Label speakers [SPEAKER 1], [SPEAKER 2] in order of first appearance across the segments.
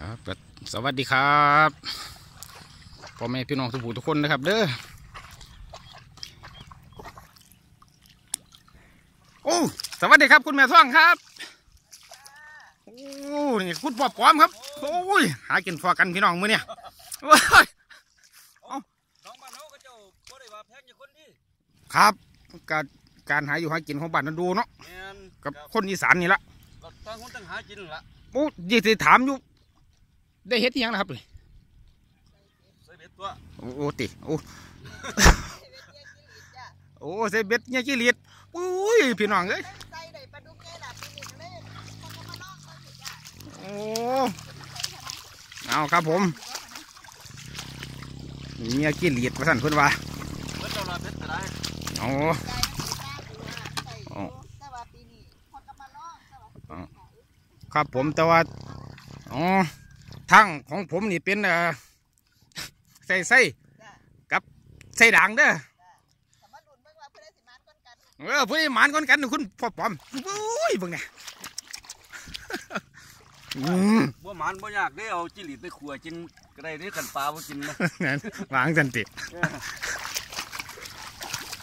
[SPEAKER 1] ครับสวัสดีครับพ่อแม่พี่น้องทุกผู้ทุกคนนะครับ เด้อโอ้สวัสดีครับ คุณแม่ท่องครับโอ้นี่คุณพ่อปอมครับโอ้ยหากินฟอกันพี่น้องมื้อเนี่ยโอ้ย
[SPEAKER 2] น้องบ้านเขาก็เจ้าบ่ได้ว่าแพงอย่างคนดี
[SPEAKER 1] ครับการการหาอยู่หากินของบ้านนันดูเนาะ
[SPEAKER 2] แม่น
[SPEAKER 1] กับคนอีสานนี่ละ
[SPEAKER 2] ก็ต่างคนต่างหากินนั่นล่ะ
[SPEAKER 1] โอ้ยี่สิถามอยู่ ได้เฮ็ดอิหยังนะครับเลย
[SPEAKER 2] ใส่เบ็ดตัว
[SPEAKER 1] โอ้โอ้ติโอ้โอ้เซเบ็ดเนี่ยจิลิดอุ้ยพี่น้องเอ้ย
[SPEAKER 3] ใส่ได้ปลาดุกแก่ละปีนี้ก็เลยเขาก็มาลองเขาสิจ้ะ
[SPEAKER 1] โอ้เอาครับผมเนี่ยจิลิดว่าสั่นเพิ่นว่า
[SPEAKER 2] เบ็ดเจ้าละเบ็ดก็ได้
[SPEAKER 1] โอ้
[SPEAKER 3] ใส่มันสิกล้าตัวใส่อยู่แต่ว่าปีนี้เขาก็มาลองแต่ว่าปีนี้
[SPEAKER 1] ครับผมแต่ว่าอ๋อ ทางของผมนี่เป็นเอ่อใส่ไส้
[SPEAKER 3] จ้ะ
[SPEAKER 1] กับใส่ด่างเด้อ
[SPEAKER 3] แต่มาลุ้นเบิ่งว่าเพื่อนสิมานก่อนกัน
[SPEAKER 1] เออเพื่อนหมานก่อนกันคุณพ่อปอมอุ้ยเบิ่งเนี่ยอืม
[SPEAKER 2] บ่หมานบ่ยากเด้เอาจิหลีดไปขัวกินก็ได้เด้กันปลาบ่กินนะ
[SPEAKER 1] นั่นวางสันติ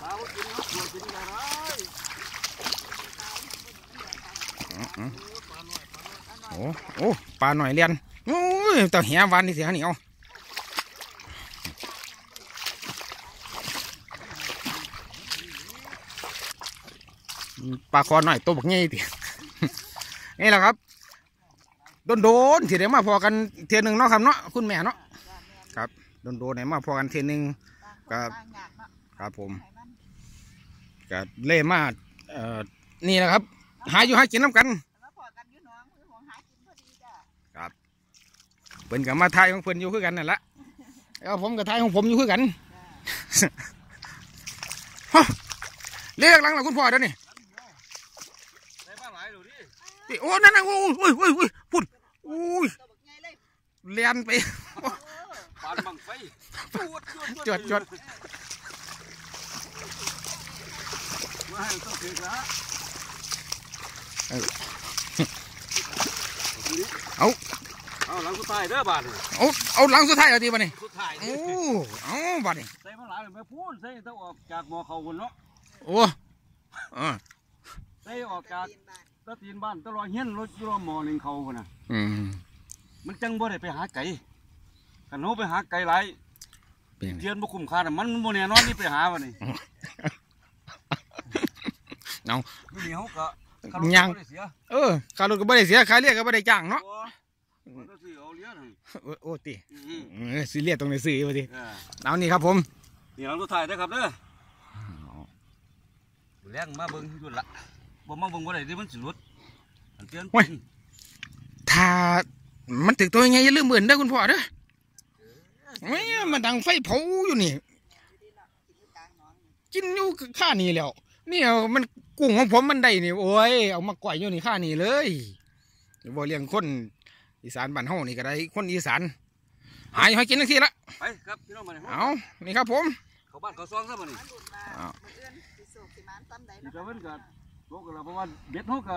[SPEAKER 2] ปลาบ่กินเนาะขัวกินก็ได้
[SPEAKER 1] โอ้โอ้ปลาหน่อยเลียน โอ้ยต่อเหียวานนี่สิฮะนี่เอาปลาคอหน่อยตัวบักใหญ่ตินี่แหละครับ โดนโดนๆที่ได้มาพอกันเทียหนึ่งเนาะครับเนาะคุณแม่เนาะ
[SPEAKER 3] จ้ะแม่น
[SPEAKER 1] ครับโดนโดนๆไหนมาพอกันเทียหนึ่ง
[SPEAKER 3] ต่างคน
[SPEAKER 1] ครับ
[SPEAKER 3] ต่างอยากเนาะ
[SPEAKER 1] ครับผม
[SPEAKER 3] ให้มัน
[SPEAKER 1] ก็เล่มาเอ่อนี่แหละครับ หาอยู่หากินน้ำกัน
[SPEAKER 3] มาพอกันอยู่หน้องมือของหากินพอดีจ้ะ
[SPEAKER 1] เพิ่นกับมาทายของเพิ่นอยู่คือกันนั่นแหละแล้วผมกับทายของผมอยู่คือกัน
[SPEAKER 3] จ้ะ
[SPEAKER 1] ฮะเรียกหลังหลังคุณพ่อเดี๋ยวนี้
[SPEAKER 2] ได้มาหลายดูดิ
[SPEAKER 1] ติโอ้นั่นน่ะโอ้ยโอ้ยโอ้ยโอ้ยพุ่นโอ้ย
[SPEAKER 3] ตัวบักใหญ่เลย
[SPEAKER 1] เลียนไป
[SPEAKER 3] โอ้
[SPEAKER 2] ปานบังไฟจวด
[SPEAKER 1] จวดจวด
[SPEAKER 2] มาให้ต้องเสียละ
[SPEAKER 1] เอา
[SPEAKER 2] เอาหลังสุดท้ายเด้อบาดนี่
[SPEAKER 1] เอาเอาหลังสุดท้ายเอาดีป่ะนี่
[SPEAKER 2] สุดท้าย
[SPEAKER 1] โอ้เอาบัดนี่
[SPEAKER 2] ใส่มาหลายเลยแม่พูนใส่ต้องออกจากหมอเขาคนเนาะ
[SPEAKER 1] โอ้เออ
[SPEAKER 2] ใส่ออกจาก
[SPEAKER 3] ตีนบ้าน
[SPEAKER 2] ตะตีนบ้านตลอดเฮียนรถอยู่รอหมอหนึ่งเขาคนน่ะ
[SPEAKER 1] อืม
[SPEAKER 2] มันจังบ่ได้ไปหาไก่ขันโนไปหาไก่หลาย
[SPEAKER 1] เป็นไง
[SPEAKER 2] เทียนบ่คุ้มค่าน่ะมันบ่แน่นอนนี่ไปหาบ่นี่
[SPEAKER 1] เอา
[SPEAKER 2] มื้อนี้เฮาก็ขับรถ
[SPEAKER 1] ยัง
[SPEAKER 2] บ่ได้เสีย
[SPEAKER 1] เออค่ารถก็ไม่ได้เสียค่าเรียกก็ไม่ได้จ้างเนาะ
[SPEAKER 2] บ่มันก็สิเอาเลี้ยงให้
[SPEAKER 1] โอ้โอ้ติ
[SPEAKER 2] อือ
[SPEAKER 1] เออสิเรียกตรงไหนซื้อมาดิ
[SPEAKER 2] เออ
[SPEAKER 1] เอานี่ครับผม
[SPEAKER 2] นี่หลังสุดท้ายเด้อครับเด้อแรงมาเบิ่งอยู่ละบ่มาเบิ่งบ่ได้เดิมันสิหลุดอันเตือนกิน
[SPEAKER 1] ถ้ามันถึกตัวยังไงอย่าลืมเหมือนเด้อคุณพ่อเด้อเอ้ยมันดังไฟเผาอยู่นี่
[SPEAKER 3] กินอยู่กลางหนองนี่
[SPEAKER 1] กินอยู่ข้านี่แล้วนี่เอามันกุ้งของผมมันได้นี่โอ้ยเอามาก่อยอยู่นี่ข้านี่เลยบ่เลี้ยงคน อีสานบ้านเฮานี่ก็ได้คนอีสานหายให้กินทังทีละ
[SPEAKER 2] ไปครับพี่น้องมาเนี่ย
[SPEAKER 1] เอานี่ครับผม
[SPEAKER 2] เข้าบ้านเข้าซองซะบ่นี่
[SPEAKER 3] มันลุ้นว่า
[SPEAKER 1] อ้าว
[SPEAKER 3] มื้ออื่นสิโศกสิมานซ้ำใด
[SPEAKER 2] นี่
[SPEAKER 3] เนาะ
[SPEAKER 2] ก็เพิ่นก็โลกแล้วเพราะว่าเบ็ดเฮาก็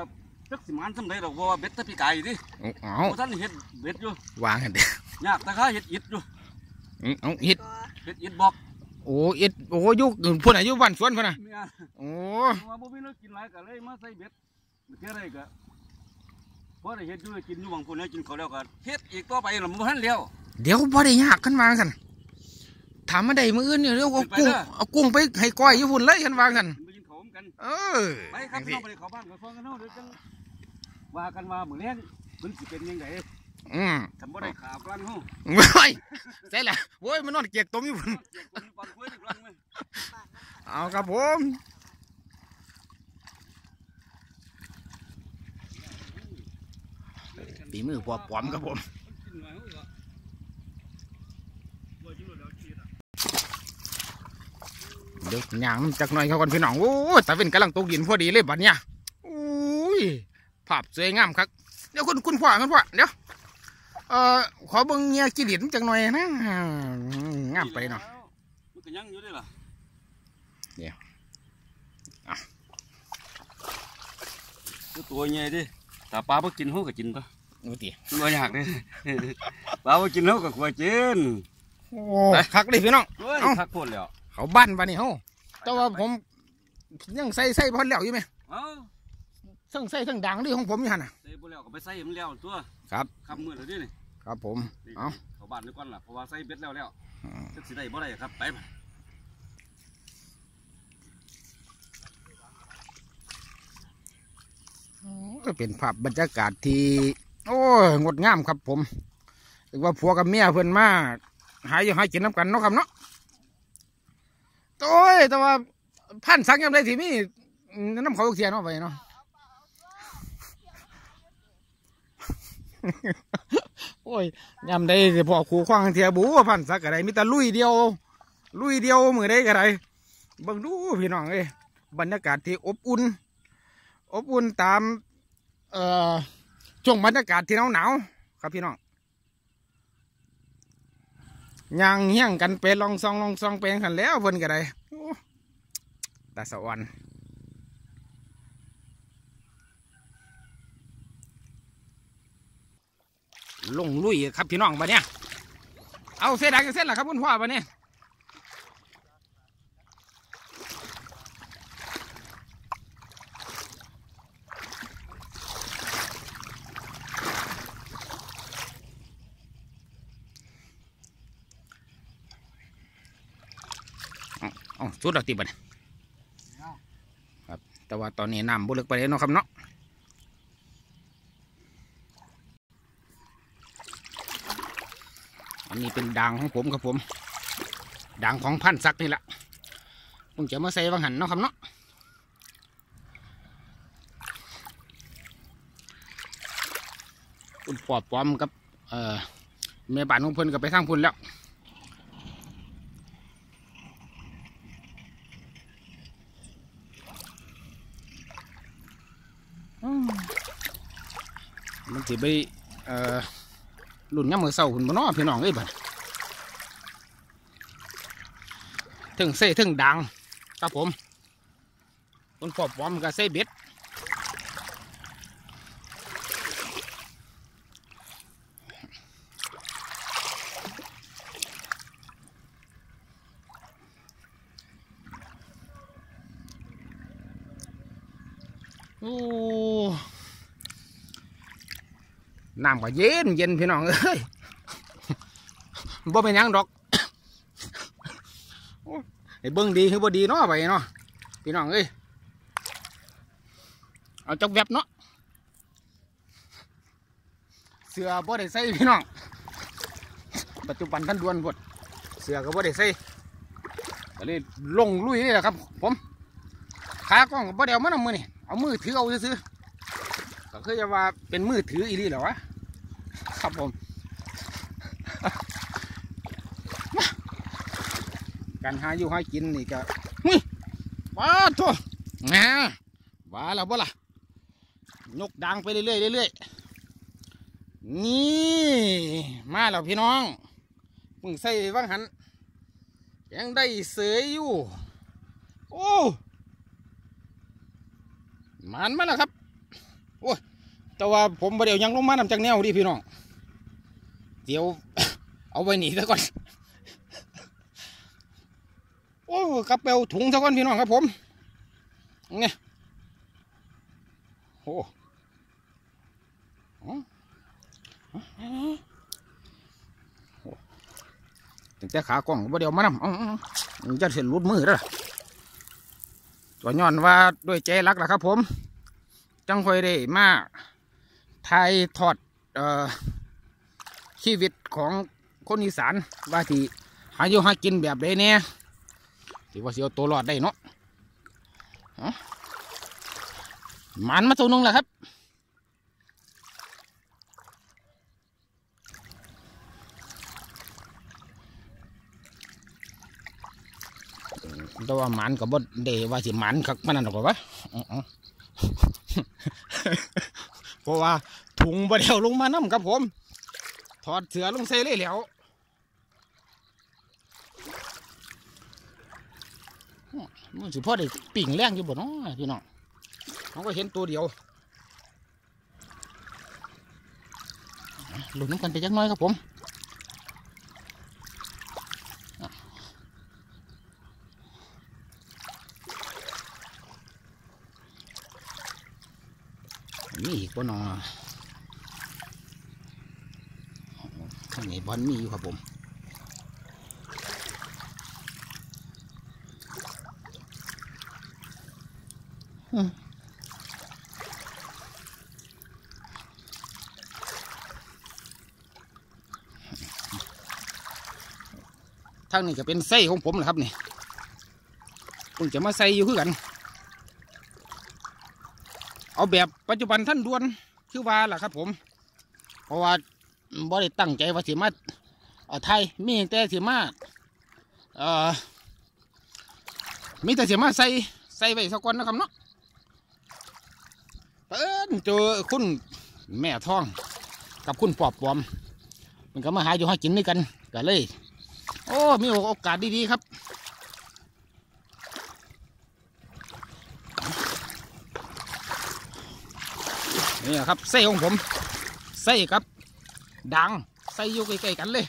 [SPEAKER 2] จักสิมานซำใดดอกเพราะว่าเบ็ดแตะปีกายดิ
[SPEAKER 1] เอา
[SPEAKER 2] บ่ทันได้เฮ็ดเบ็ดอยู่
[SPEAKER 1] วางกันเด้อยา
[SPEAKER 2] กแต่ค่าเฮ็ดอิฐอยู่
[SPEAKER 1] อืมเอาเฮ็ด
[SPEAKER 3] ก็
[SPEAKER 2] เฮ็ดอิฐบอก
[SPEAKER 1] โอ้เอ็ดโอ้อยุพุ่นอายุบ้านสวนพุ่นน่ะ
[SPEAKER 2] เมีย
[SPEAKER 1] โอ้
[SPEAKER 2] เพราะว่าบ่มีเนื้อกินหลายก็เลยมาใส่เบ็ดเท่าไรก็ บ่ได้เฮ็ดอยู่ให้กินอยู่บางคนให้กินเขาวแล้วก็เฮ็ดอีกต่อไปล่ะมันบ่ทันแล้ว
[SPEAKER 1] เดี๋ยวบ่ได้ยากกันวางกันถามมาได้มื้ออื่นเนี่ยเดี๋ยวเอา
[SPEAKER 2] ไป
[SPEAKER 1] กุ้ง
[SPEAKER 2] เด้อ
[SPEAKER 1] เอากุ้งไปให้ก้อยอยู่พุ่นเลยกันวางกัน
[SPEAKER 2] ไปกินเขาวกัน
[SPEAKER 1] เออ
[SPEAKER 2] ไปครับ
[SPEAKER 1] จัง
[SPEAKER 2] พี่
[SPEAKER 1] สิ
[SPEAKER 2] น้องไปเข้าบ้านเข้าซองกันเนาะเดี๋ยวจังว่ากันว่ามื้อแลงมันสิเป็นยังไง
[SPEAKER 1] อืม
[SPEAKER 2] ถ้าบ่ได้ขาปลันเฮา
[SPEAKER 1] โว้ยใช่แหละโว้ยมันนอนเกียกตมอยู่พุ่น
[SPEAKER 2] เดี๋ยวคนปันกล้วยอีกลังเว้ย
[SPEAKER 1] เอาครับผม ปีมือปอบปอมครับผม
[SPEAKER 2] กินหน่อยเฮาก็บ่กินแล้วกินอะ
[SPEAKER 1] เดี๋ยวย่างมันจักหน่อยเขาก่อนพี่น้องโอ้ยตะเวนกำลังตกดินพอดีเลยบัดเนี้ยโอ้ยภาพสวยงามครับเดี๋ยวคุณคุณพ่อคุณพ่อเดี๋ยวเอ่อขอเบิ่งเงียกิรินจักหน่อยนะงามไปเนาะ
[SPEAKER 2] มันก็ยังอยู่เด้ล่ะ
[SPEAKER 1] เดี๋ยวอะ
[SPEAKER 2] ตัวใหญ่ดิถ้าปลาบ่กินเฮาก็กินปะ
[SPEAKER 1] ดูติ
[SPEAKER 2] บ่อยากเลยว่าว่ากินเฮาก็ควรกิน
[SPEAKER 1] โอ้คักเลยพี่น้อง
[SPEAKER 2] เฮ้ย
[SPEAKER 1] เอ้า
[SPEAKER 2] คักโพดแล้ว
[SPEAKER 1] เขาบ้านบ้านนี่เฮาแต่ว่าผมยังใส่ใส่พันแล้วอยู่ไหม
[SPEAKER 2] เอ้า
[SPEAKER 1] ทั้งใส่ทั้งดังนี่ของผมอยู่หันน่ะ
[SPEAKER 2] ใส่บ่แล้วก็ไปใส่มันแล้วตัว
[SPEAKER 1] ครับ
[SPEAKER 2] คำมือแล้วดินี่
[SPEAKER 1] ครับผมเอา
[SPEAKER 2] เข้าบ้านด้วยก่อนล่ะเพราะว่าใส่เบ็ดแล้วแล้ว
[SPEAKER 1] อืม
[SPEAKER 2] จักสิได้บ่ได้ครับไปบ่
[SPEAKER 1] ก็เป็นภาพบรรยากาศที่ โอ้ยงดงามครับผมถือว่าผัวกับเมียเพิ่อนมาหายอยู่หายกินน้ำกันเนาะครับเนาะโอ้ยแต่ว่าพันสักยังไงที่มีน้ำเขาเสียเนาะไปเนาะโอ้ยยำได้พอขู่ขวางเทียบูว่าพันสักอะไรมีแต่ลุยเดียว ลุยเดียวมือได้กันไรเบิ่งดูพี่น้องเอ้บรรยากาศที่อบอุ่น อบอุ่นตาม เอ่อ ช่วงบรรยากาศที่หนาวหนาวๆครับพี่น้องย่างเฮี้ยงกันไปลองซองลองซองไปกันแล้วเพิ่นกันไรตาสวรรค์ลงลุยครับพี่น้องบัดเนี่ยเอาเส้นดังเส้นละครับคุณพ่อบัดเนี่ย สุดแล้วติบันครับ แต่ว่าตอนนี้น้ำบุลึกไปเลยเนาะครับเนาะอันนี้เป็นด่างของผมครับผมด่างของพันซักนี่แหละผมจะมาใส่วังหันเนาะครับเนาะคุณปอบปอมกับเอ่อแม่บ้านของเพิ่นก็ไปทางพุ่นแล้ว มันจะไปเอ่อรุ่นยามมือเสาหุ่นบนนอพี่น้องเอ้ยบัดถึงเซ่ถึงดังครับผมคนปอบวอมกับเซ่เบ็ดโอ้ น้ำก็เย็นเย็นพี่น้องเอ้ยบ่เป็นยังดอกไอ้เบิ่งดีคือบ่ดีเนาะไปเนาะพี่น้องเอ้ยเอาจักแวบเนาะเสือบ่ได้ใส่พี่น้องปัจจุบันท่านดวนพดเสือก็บ่ได้ใส่ก็เลยลงลุยนี่แหละครับ ผมขากล้องก็บ่ได้เอามานำมือนี่เอามือถือเอาซื้อก็คือจะว่าเป็นมือถืออีหลีเหรอวะ ครับผม การหาอยู่หากินนี่ก็หุ้ยว้าทั่วแหมว่าแล้วบ่ล่ะยกดังไปเรื่อยๆเรื่อยๆนี่มาแล้วพี่น้องมึงใส่ว่างหันยังได้เสยอยู่ โอ้มันมาแล้วครับ โอ้แต่ว่าผมบ่เดี๋ยวยังลงมานำจากแนวดิพี่น้อง เดี๋ยว เอาไว้หนีซะก่อน โอ้กระเป๋าถุงซะก่อนพี่น้องครับผมไงโอ้อ๋ออ๋อโอ้ตั้งแต่ขากล้องบ่เดี๋ยวมานำจะเสียรุดมือแล้วตัวย้อนว่าด้วยใจรักละครับผม จังคอยได้มาถ่ายทอด เอ่อ ชีวิตของคนอีสานว่าที่หาอยู่หากินแบบใดเนี่ยที่ว่าสิเอาตัวรอดได้เนาะหมันมาตัวนึงแหละครับแต่ว่าหมันกับ่ได้ว่าสิหมันคักมันนั่นหรอกวะเพราะว่าถุงบ่เดียวลงมาน้ำครับผม ถอดเสือลงใส่เลยแล้วมันสิพ่อได้ปิ่งแรงอยู่บ่เนาะพี่น้องเขาก็เห็นตัวเดียวหลุดน้ำกันไปจักน้อยครับผมอีกบ่หนอข้างในบอลมีอยู่ครับผมทางนี้ก็เป็นไส้ของผมนะครับนี่เพิ่งจะมาใส่อยู่คือกัน เอาแบบปัจจุบันท่านด่วนคือว่าล่ะครับผม เพราะว่า บ่ได้ตั้งใจว่าสิมาเอาไทยมีแต่สิมาเอ่อมีแต่สิมาใส่ใส่ไว้สักก่อนนะครับเนาะเอิ้นเจอคุณแม่ท้องกับคุณปอบปอม มันก็มาหาอยู่หากินด้วยกันก็เลย โอ้มีโอกาสดีๆครับนี่ครับไส้ของผมไส้ครับ ดังไส้อยู่ใกล้ๆกันเลย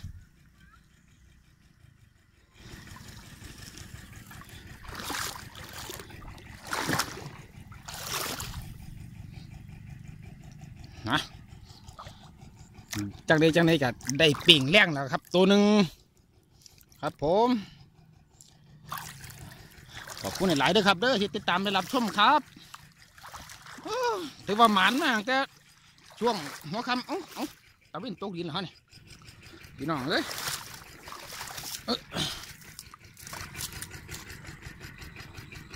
[SPEAKER 1] นะจังใดจังใดก็ได้ปิ่งแรงแล้วครับ ตัวหนึ่งครับผม ขอบคุณหลายเด้อครับเด้อที่ติดตามได้รับชมครับถือว่าหมานมากแต่ช่วงหัวค่ำเอ้าเอ้า ตะวินตกดินเหรอเนี่พี่น้องเลย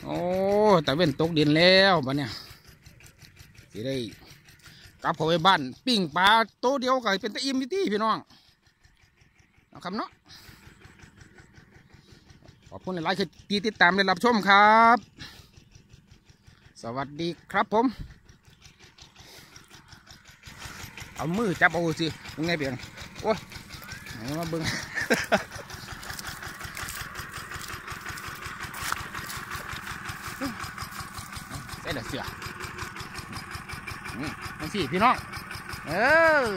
[SPEAKER 1] โอ้ตะเว้นตกดินแล้วบัดเนี่ยสิได้กลับเข้าไปบ้านปิ้งปลาโตเดียวก็เป็นตะอิ่มที่พี่น้องนะครับเนาะขอบคุณหลายๆที่ติดตามและรับชมครับ สวัสดีครับผม เอามือจับเอาสิยังไงเปียงโอ้ยมาเบิ้งใส่เดือดเสือมนั่นสิพี่น้องเออ